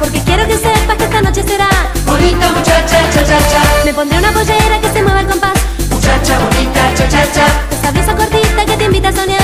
Porque quiero que sepas que esta noche será Bonita muchacha, cha cha cha. Me pondré una pollera que se mueva el compás. Muchacha bonita, cha cha cha. Esa blusa cortita que te invita a soñar.